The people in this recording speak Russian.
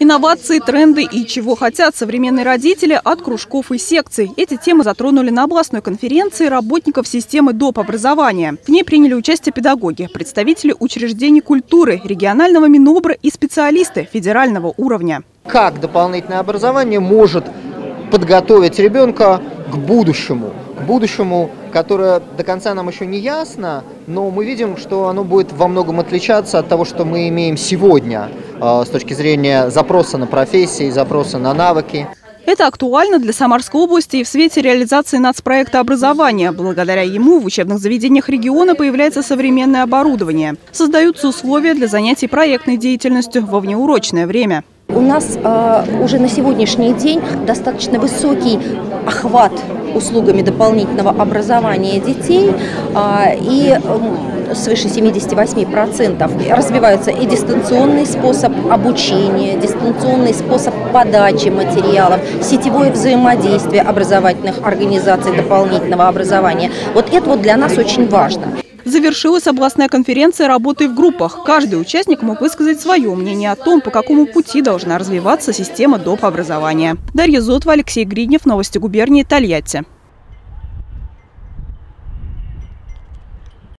Инновации, тренды и чего хотят современные родители от кружков и секций. Эти темы затронули на областной конференции работников системы доп. образования. В ней приняли участие педагоги, представители учреждений культуры, регионального Минобра и специалисты федерального уровня. Как дополнительное образование может подготовить ребенка к будущему, будущему, которое до конца нам еще не ясно, но мы видим, что оно будет во многом отличаться от того, что мы имеем сегодня э, с точки зрения запроса на профессии, запроса на навыки. Это актуально для Самарской области и в свете реализации нацпроекта образования. Благодаря ему в учебных заведениях региона появляется современное оборудование. Создаются условия для занятий проектной деятельностью во внеурочное время. У нас э, уже на сегодняшний день достаточно высокий охват услугами дополнительного образования детей э, и свыше 78% развивается и дистанционный способ обучения, дистанционный способ подачи материалов, сетевое взаимодействие образовательных организаций дополнительного образования. Вот это вот для нас очень важно. Завершилась областная конференция работы в группах. Каждый участник мог высказать свое мнение о том, по какому пути должна развиваться система доп. образования. Дарья Зотова, Алексей Гриднев, Новости губернии, Тольятти.